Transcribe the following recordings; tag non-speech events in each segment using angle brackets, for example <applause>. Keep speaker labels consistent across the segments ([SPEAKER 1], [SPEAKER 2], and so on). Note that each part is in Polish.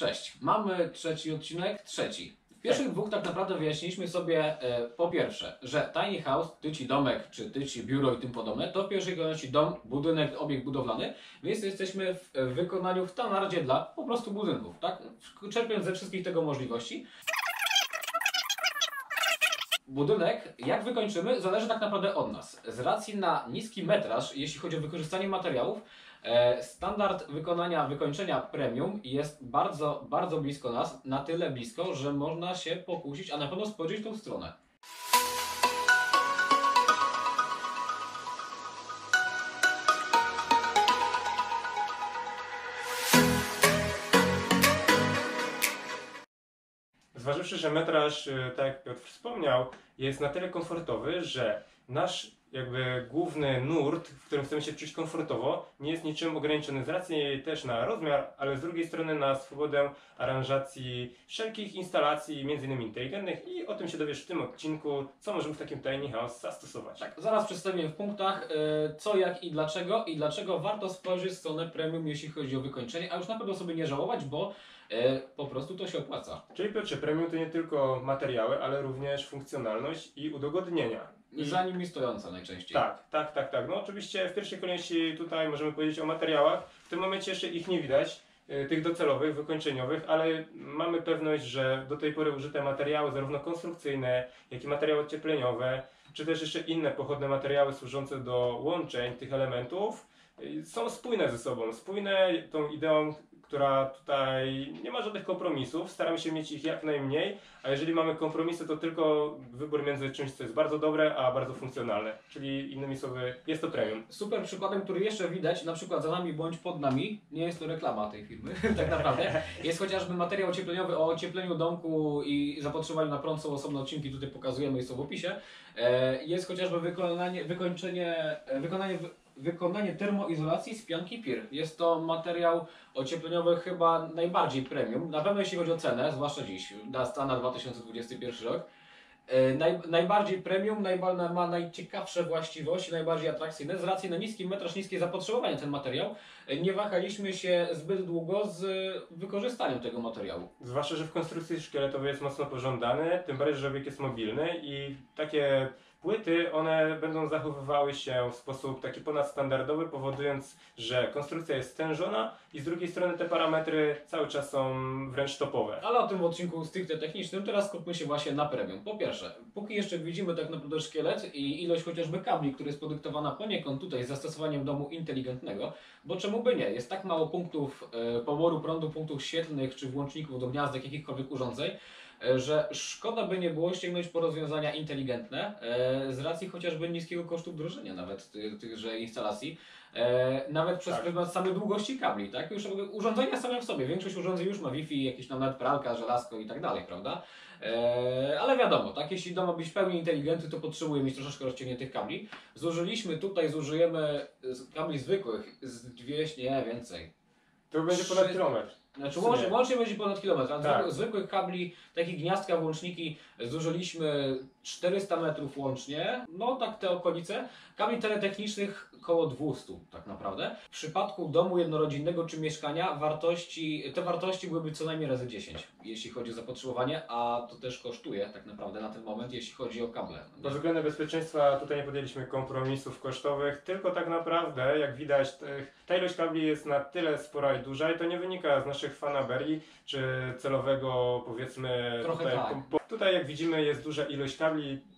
[SPEAKER 1] Cześć, mamy trzeci odcinek, trzeci. W pierwszych dwóch tak naprawdę wyjaśniliśmy sobie e, po pierwsze, że tiny house, tyci domek, czy tyci biuro i tym podobne, to w pierwszej kolejności dom, budynek, obiekt budowlany, więc jesteśmy w wykonaniu w standardzie dla po prostu budynków, tak? Czerpiąc ze wszystkich tego możliwości. Budynek, jak wykończymy, zależy tak naprawdę od nas. Z racji na niski metraż, jeśli chodzi o wykorzystanie materiałów, e, standard wykonania wykończenia premium jest bardzo, bardzo blisko nas, na tyle blisko, że można się pokusić, a na pewno spojrzeć w tą stronę.
[SPEAKER 2] Zważywszy, że metraż, y, tak jak Piotr wspomniał, jest na tyle komfortowy, że nasz jakby główny nurt, w którym chcemy się czuć komfortowo, nie jest niczym ograniczony z racji też na rozmiar, ale z drugiej strony na swobodę aranżacji wszelkich instalacji, między innymi inteligentnych i o tym się dowiesz w tym odcinku, co możemy w takim tiny house zastosować.
[SPEAKER 1] Tak, zaraz przedstawię w punktach e, co, jak i dlaczego i dlaczego warto spojrzeć w stronę premium, jeśli chodzi o wykończenie, a już na pewno sobie nie żałować, bo e, po prostu to się opłaca.
[SPEAKER 2] Czyli Piotrze, premium to nie tylko materiały, ale również funkcjonalność i udogodnienia.
[SPEAKER 1] I za nimi stojąca najczęściej.
[SPEAKER 2] Tak, tak, tak, tak. No oczywiście w pierwszej kolejności tutaj możemy powiedzieć o materiałach. W tym momencie jeszcze ich nie widać, y, tych docelowych, wykończeniowych, ale mamy pewność, że do tej pory użyte materiały, zarówno konstrukcyjne, jak i materiały ociepleniowe, czy też jeszcze inne pochodne materiały służące do łączeń tych elementów, y, są spójne ze sobą. Spójne tą ideą, która tutaj nie ma żadnych kompromisów, staramy się mieć ich jak najmniej, a jeżeli mamy kompromisy, to tylko wybór między czymś, co jest bardzo dobre, a bardzo funkcjonalne. Czyli innymi słowy, jest to premium.
[SPEAKER 1] Super przykładem, który jeszcze widać, na przykład za nami bądź pod nami, nie jest to reklama tej firmy, <laughs> tak naprawdę, jest chociażby materiał ociepleniowy o ociepleniu domku i zapotrzebowaniu na prąd, są osobne odcinki, tutaj pokazujemy i są w opisie. E, Jest chociażby wykonanie, wykończenie, e, wykonanie, wy- wykonanie termoizolacji z pianki PIR. Jest to materiał ociepleniowy chyba najbardziej premium, na pewno jeśli chodzi o cenę, zwłaszcza dziś, na stan na 2021 rok. E, Naj, najbardziej premium, najba, ma najciekawsze właściwości, najbardziej atrakcyjne. Z racji na niski metraż, niskie zapotrzebowanie ten materiał, e, nie wahaliśmy się zbyt długo z wykorzystaniem tego materiału.
[SPEAKER 2] Zwłaszcza, że w konstrukcji szkieletowej jest mocno pożądany, tym bardziej, że obiekt jest mobilny i takie płyty, one będą zachowywały się w sposób taki ponadstandardowy, powodując, że konstrukcja jest stężona i z drugiej strony te parametry cały czas są wręcz topowe.
[SPEAKER 1] Ale o tym odcinku stricte technicznym teraz skupmy się właśnie na premium. Po pierwsze, póki jeszcze widzimy tak naprawdę szkielet i ilość chociażby kabli, która jest podyktowana poniekąd tutaj zastosowaniem domu inteligentnego, bo czemu by nie? Jest tak mało punktów e, poboru prądu, punktów świetlnych czy włączników do gniazdek, jakichkolwiek urządzeń, że szkoda by nie było sięgnąć po rozwiązania inteligentne e, z racji chociażby niskiego kosztu wdrożenia nawet ty, tychże instalacji. E, nawet przez
[SPEAKER 2] Tak.
[SPEAKER 1] pryzmat samej długości kabli, tak? Już urządzenia same w sobie. Większość urządzeń już ma Wi-Fi, jakieś tam nawet pralka, żelazko i tak dalej, prawda? E, ale wiadomo, tak? Jeśli dom ma być w pełni inteligentny, to potrzebuje mieć troszeczkę rozciągniętych kabli. Zużyliśmy tutaj, zużyjemy kabli zwykłych z 200, nie więcej.
[SPEAKER 2] To będzie ponad kilometr.
[SPEAKER 1] Znaczy łącznie, łącznie będzie ponad kilometr, a
[SPEAKER 2] Tak.
[SPEAKER 1] zwykłych, zwykłych kabli, takich gniazdka, włączniki zużyliśmy 400 metrów łącznie, no tak te okolice. Kabli teletechnicznych około 200 tak naprawdę. W przypadku domu jednorodzinnego czy mieszkania wartości, te wartości byłyby co najmniej razy 10, jeśli chodzi o zapotrzebowanie, a to też kosztuje tak naprawdę na ten moment, jeśli chodzi o kable.
[SPEAKER 2] Pod względem bezpieczeństwa tutaj nie podjęliśmy kompromisów kosztowych, tylko tak naprawdę, jak widać, ta ilość kabli jest na tyle spora i duża i to nie wynika z naszych fanaberii, czy celowego powiedzmy
[SPEAKER 1] Trochę
[SPEAKER 2] tutaj,
[SPEAKER 1] tak.
[SPEAKER 2] tutaj jak widzimy jest duża ilość kabli,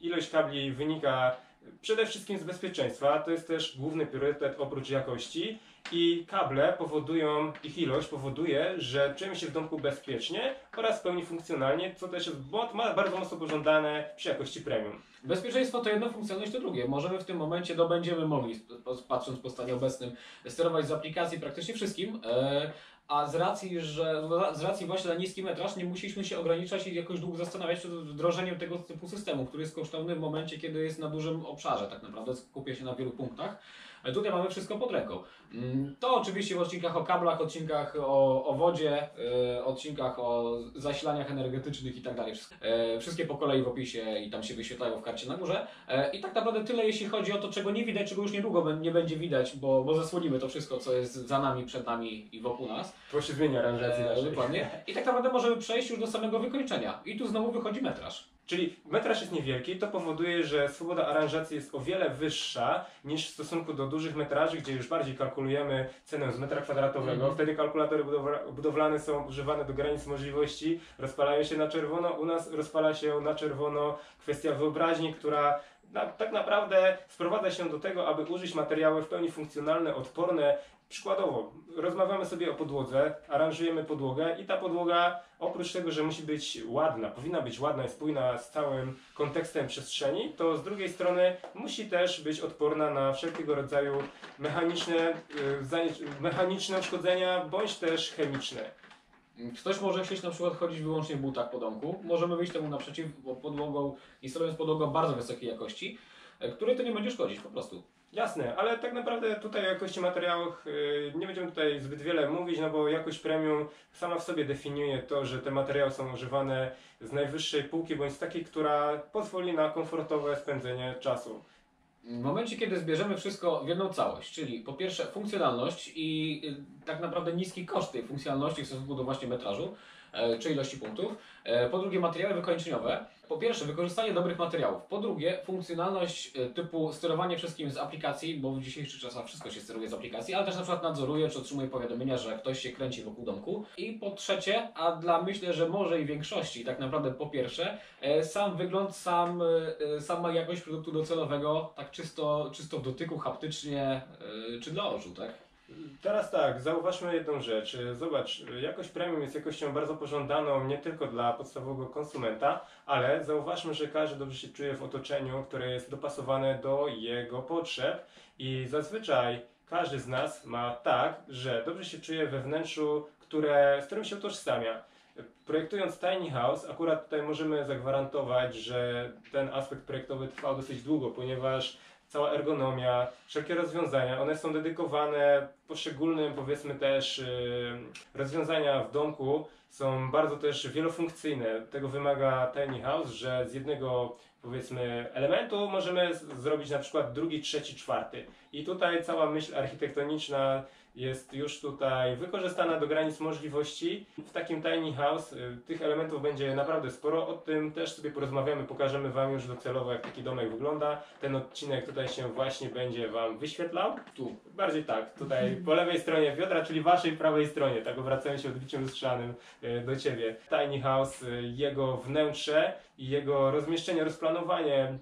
[SPEAKER 2] ilość kabli wynika przede wszystkim z bezpieczeństwa, to jest też główny priorytet oprócz jakości i kable powodują, ich ilość powoduje, że czujemy się w domku bezpiecznie oraz w pełni funkcjonalnie, co też jest bardzo mocno pożądane przy jakości premium.
[SPEAKER 1] Bezpieczeństwo to jedno, funkcjonalność to drugie. Możemy w tym momencie, no będziemy mogli, patrząc po stanie obecnym, sterować z aplikacji praktycznie wszystkim, e, a z racji, że z racji właśnie na niski metraż nie musieliśmy się ograniczać i jakoś długo zastanawiać przed wdrożeniem tego typu systemu, który jest kosztowny w momencie, kiedy jest na dużym obszarze, tak naprawdę skupia się na wielu punktach. Tutaj mamy wszystko pod ręką. Mm, To oczywiście w odcinkach o kablach, odcinkach o, o wodzie, e, odcinkach o zasilaniach energetycznych i tak dalej. E, Wszystkie po kolei w opisie i tam się wyświetlają w karcie na górze. E, I tak naprawdę tyle, jeśli chodzi o to, czego nie widać, czego już niedługo nie będzie widać, bo, bo zasłonimy to wszystko, co jest za nami, przed nami i wokół nas.
[SPEAKER 2] To się zmienia aranżacji naszej.
[SPEAKER 1] dokładnie. I tak naprawdę możemy przejść już do samego wykończenia. I tu znowu wychodzi metraż.
[SPEAKER 2] Czyli metraż jest niewielki, to powoduje, że swoboda aranżacji jest o wiele wyższa niż w stosunku do dużych metraży, gdzie już bardziej kalkulujemy cenę z metra kwadratowego.
[SPEAKER 1] Mhm.
[SPEAKER 2] Wtedy kalkulatory budowla- budowlane są używane do granic możliwości, rozpalają się na czerwono. U nas rozpala się na czerwono kwestia wyobraźni, która na, tak naprawdę sprowadza się do tego, aby użyć materiały w pełni funkcjonalne, odporne. Przykładowo, rozmawiamy sobie o podłodze, aranżujemy podłogę i ta podłoga, oprócz tego, że musi być ładna, powinna być ładna i spójna z całym kontekstem przestrzeni, to z drugiej strony musi też być odporna na wszelkiego rodzaju mechaniczne, y, mechaniczne uszkodzenia bądź też chemiczne.
[SPEAKER 1] Ktoś może chcieć na przykład chodzić wyłącznie w butach po domku. Możemy wyjść temu naprzeciw, podłogą, instalując podłogą bardzo wysokiej jakości, e, której to nie będzie szkodzić po prostu.
[SPEAKER 2] Jasne, ale tak naprawdę tutaj o jakości materiałów yy, nie będziemy tutaj zbyt wiele mówić, no bo jakość premium sama w sobie definiuje to, że te materiały są używane z najwyższej półki bądź z takiej, która pozwoli na komfortowe spędzenie czasu.
[SPEAKER 1] W momencie, kiedy zbierzemy wszystko w jedną całość, czyli po pierwsze funkcjonalność i y, tak naprawdę niski koszt tej funkcjonalności w stosunku do właśnie metrażu, czy ilości punktów. E, po drugie materiały wykończeniowe. Po pierwsze wykorzystanie dobrych materiałów. Po drugie funkcjonalność e, typu sterowanie wszystkim z aplikacji, bo w dzisiejszych czasach wszystko się steruje z aplikacji, ale też na przykład nadzoruje czy otrzymuje powiadomienia, że ktoś się kręci wokół domku. I po trzecie, a dla myślę, że może i większości tak naprawdę po pierwsze, e, sam wygląd, sam, e, sama jakość produktu docelowego, tak czysto, czysto w dotyku, haptycznie, e, czy dla oczu, tak?
[SPEAKER 2] Teraz tak, zauważmy jedną rzecz. Zobacz, jakość premium jest jakością bardzo pożądaną nie tylko dla podstawowego konsumenta, ale zauważmy, że każdy dobrze się czuje w otoczeniu, które jest dopasowane do jego potrzeb i zazwyczaj każdy z nas ma tak, że dobrze się czuje we wnętrzu, które, z którym się utożsamia. Projektując tiny house, akurat tutaj możemy zagwarantować, że ten aspekt projektowy trwał dosyć długo, ponieważ cała ergonomia, wszelkie rozwiązania, one są dedykowane poszczególnym, powiedzmy też, yy, rozwiązania w domku są bardzo też wielofunkcyjne. Tego wymaga tiny house, że z jednego, powiedzmy, elementu możemy zrobić na przykład drugi, trzeci, czwarty. I tutaj cała myśl architektoniczna jest już tutaj wykorzystana do granic możliwości. W takim tiny house y, tych elementów będzie naprawdę sporo. O tym też sobie porozmawiamy, pokażemy Wam już docelowo, jak taki domek wygląda. Ten odcinek tutaj się właśnie będzie Wam wyświetlał.
[SPEAKER 1] Tu.
[SPEAKER 2] Bardziej tak, tutaj <laughs> po lewej stronie biodra, czyli Waszej prawej stronie, tak obracając się odbiciem lustrzanym y, do Ciebie. Tiny house, y, jego wnętrze i jego rozmieszczenie, rozplanowanie.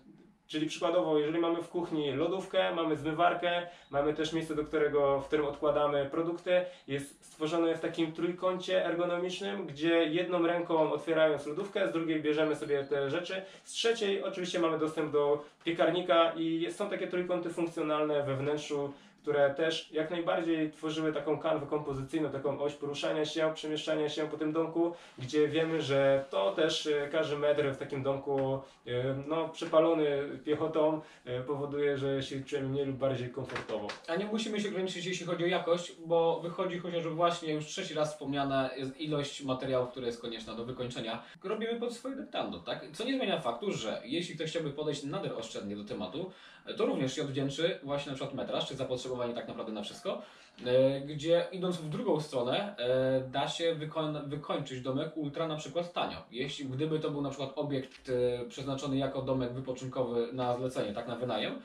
[SPEAKER 2] Czyli przykładowo, jeżeli mamy w kuchni lodówkę, mamy zmywarkę, mamy też miejsce, do którego, w którym odkładamy produkty, jest stworzone w takim trójkącie ergonomicznym, gdzie jedną ręką otwierając lodówkę, z drugiej bierzemy sobie te rzeczy, z trzeciej oczywiście mamy dostęp do piekarnika i są takie trójkąty funkcjonalne we wnętrzu, które też jak najbardziej tworzyły taką kanwę kompozycyjną, taką oś poruszania się, przemieszczania się po tym domku, gdzie wiemy, że to też e, każdy metr w takim domku e, no, przepalony piechotą e, powoduje, że się czujemy mniej lub bardziej komfortowo.
[SPEAKER 1] A nie musimy się ograniczyć, jeśli chodzi o jakość, bo wychodzi chociażby właśnie już trzeci raz wspomniana ilość materiałów, która jest konieczna do wykończenia. Robimy pod swoje dyktando, tak? Co nie zmienia faktu, że jeśli ktoś chciałby podejść nader oszczędnie do tematu, to również się odwdzięczy właśnie na przykład metraż, czy zapotrzebowanie tak naprawdę na wszystko, e, gdzie idąc w drugą stronę e, da się wykoń, wykończyć domek ultra na przykład tanio. Jeśli gdyby to był na przykład obiekt e, przeznaczony jako domek wypoczynkowy na zlecenie, tak na wynajem,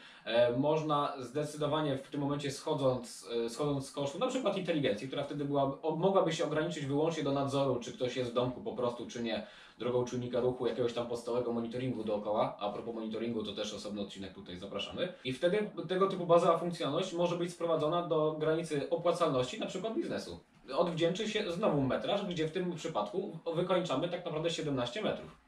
[SPEAKER 1] można zdecydowanie w tym momencie schodząc, schodząc z kosztów, na przykład inteligencji, która wtedy była, mogłaby się ograniczyć wyłącznie do nadzoru, czy ktoś jest w domku po prostu, czy nie, drogą czujnika ruchu, jakiegoś tam podstawowego monitoringu dookoła. A propos monitoringu, to też osobny odcinek tutaj zapraszamy. I wtedy tego typu bazowa funkcjonalność może być sprowadzona do granicy opłacalności, na przykład biznesu. Odwdzięczy się znowu metraż, gdzie w tym przypadku wykończamy tak naprawdę 17 metrów.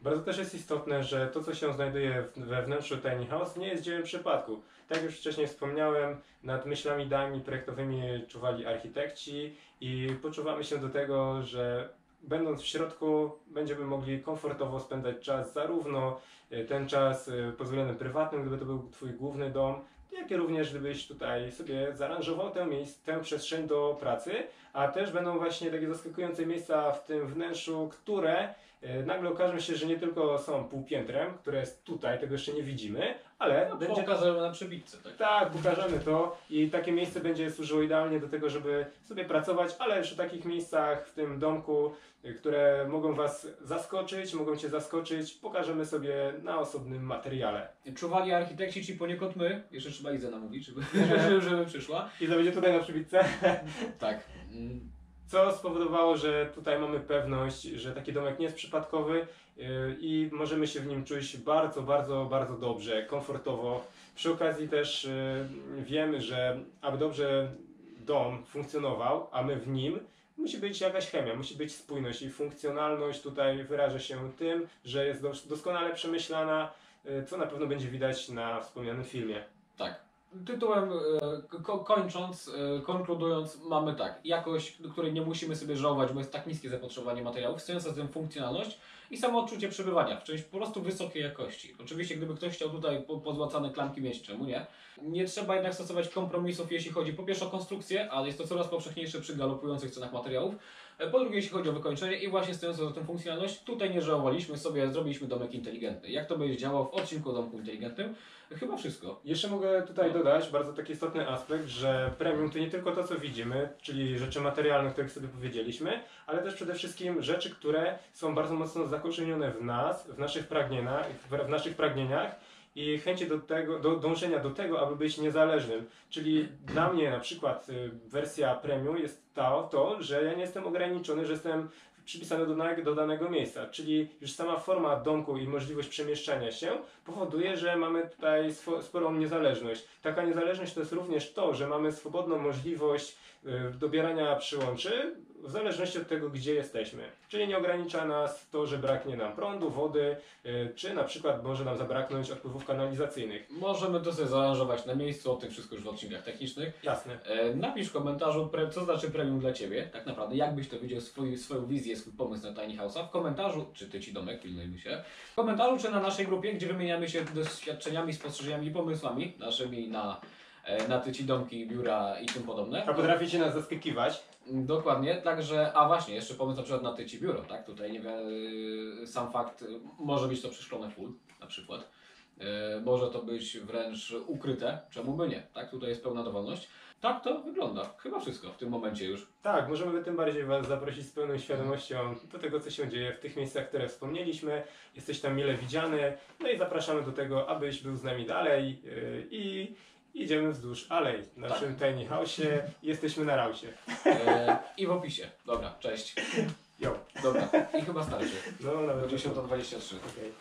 [SPEAKER 2] Bardzo też jest istotne, że to, co się znajduje we wnętrzu Tiny House, nie jest dziełem przypadku. Tak już wcześniej wspomniałem, nad myślami dami projektowymi czuwali architekci i poczuwamy się do tego, że będąc w środku będziemy mogli komfortowo spędzać czas, zarówno e, ten czas e, pozwolony prywatnym, gdyby to był Twój główny dom, jak i również gdybyś tutaj sobie zaaranżował tę, miejsc, tę przestrzeń do pracy, a też będą właśnie takie zaskakujące miejsca w tym wnętrzu, które e, nagle okażą się, że nie tylko są półpiętrem, które jest tutaj, tego jeszcze nie widzimy, ale
[SPEAKER 1] No,
[SPEAKER 2] będzie
[SPEAKER 1] Pokażemy na przebitce, tak?
[SPEAKER 2] tak, pokażemy to i takie miejsce będzie służyło idealnie do tego, żeby sobie pracować, ale przy takich miejscach w tym domku, które mogą Was zaskoczyć, mogą Cię zaskoczyć, pokażemy sobie na osobnym materiale.
[SPEAKER 1] Czuwali architekci, ci poniekąd my. Jeszcze trzeba Izę namówić, żeby, <laughs> żeby, żeby przyszła.
[SPEAKER 2] I będzie tutaj na przybitce. <laughs>
[SPEAKER 1] Tak.
[SPEAKER 2] Co spowodowało, że tutaj mamy pewność, że taki domek nie jest przypadkowy yy, i możemy się w nim czuć bardzo, bardzo, bardzo dobrze, komfortowo. Przy okazji też yy, wiemy, że aby dobrze dom funkcjonował, a my w nim, musi być jakaś chemia, musi być spójność i funkcjonalność tutaj wyraża się tym, że jest dos- doskonale przemyślana, yy, co na pewno będzie widać na wspomnianym filmie.
[SPEAKER 1] Tak. Tytułem e, ko- kończąc, e, konkludując, mamy tak, jakość, której nie musimy sobie żałować, bo jest tak niskie zapotrzebowanie materiałów, stojąca tym funkcjonalność i samo odczucie przebywania w czymś po prostu wysokiej jakości. Oczywiście, gdyby ktoś chciał tutaj po- pozłacane klamki mieć, czemu nie? Nie trzeba jednak stosować kompromisów, jeśli chodzi po pierwsze o konstrukcję, ale jest to coraz powszechniejsze przy galopujących cenach materiałów. E, Po drugie, jeśli chodzi o wykończenie i właśnie stojąco za tym funkcjonalność, tutaj nie żałowaliśmy sobie, zrobiliśmy domek inteligentny. Jak to będzie działało w odcinku o domku inteligentnym? Chyba wszystko.
[SPEAKER 2] Jeszcze mogę tutaj dodać bardzo taki istotny aspekt, że premium to nie tylko to, co widzimy, czyli rzeczy materialne, o których sobie powiedzieliśmy, ale też przede wszystkim rzeczy, które są bardzo mocno zakorzenione w nas, w naszych pragnieniach, w naszych pragnieniach i chęci do tego, do dążenia do tego, aby być niezależnym. Czyli dla mnie na przykład y, wersja premium jest to, to, że ja nie jestem ograniczony, że jestem przypisany do do danego miejsca. Czyli już sama forma domku i możliwość przemieszczania się powoduje, że mamy tutaj swo- sporą niezależność. Taka niezależność to jest również to, że mamy swobodną możliwość y, dobierania przyłączy w zależności od tego, gdzie jesteśmy. Czyli nie ogranicza nas to, że braknie nam prądu, wody, y, czy na przykład może nam zabraknąć odpływów kanalizacyjnych.
[SPEAKER 1] Możemy to sobie zaaranżować na miejscu, o tym wszystko już w odcinkach technicznych.
[SPEAKER 2] Jasne.
[SPEAKER 1] E, napisz w komentarzu, co znaczy premium dla Ciebie, tak naprawdę, jak byś to widział, swój, swoją wizję, swój pomysł na Tiny House'a. W komentarzu, czy Ty Ci domek, pilnujmy się. W komentarzu, czy na naszej grupie, gdzie wymieniamy się doświadczeniami, spostrzeżeniami i pomysłami naszymi na, e, na Ty Ci domki, biura i tym podobne.
[SPEAKER 2] A potraficie nas zaskakiwać?
[SPEAKER 1] Dokładnie, także, a właśnie, jeszcze pomysł na przykład na tyci biuro, tak? Tutaj nie wiem, y, sam fakt, y, może być to przyszklone full na przykład. Y, Może to być wręcz ukryte, czemu by nie, tak? Tutaj jest pełna dowolność. Tak to wygląda, chyba wszystko w tym momencie już.
[SPEAKER 2] Tak, możemy tym bardziej Was zaprosić z pełną świadomością do tego, co się dzieje w tych miejscach, które wspomnieliśmy. Jesteś tam mile widziany, no i zapraszamy do tego, abyś był z nami dalej i idziemy wzdłuż alej w naszym tiny house'ie. Jesteśmy na rausie.
[SPEAKER 1] E, I w opisie. Dobra, cześć.
[SPEAKER 2] Jo,
[SPEAKER 1] Dobra, i chyba starczy.
[SPEAKER 2] no nawet...
[SPEAKER 1] Do 10.23.
[SPEAKER 2] Okej.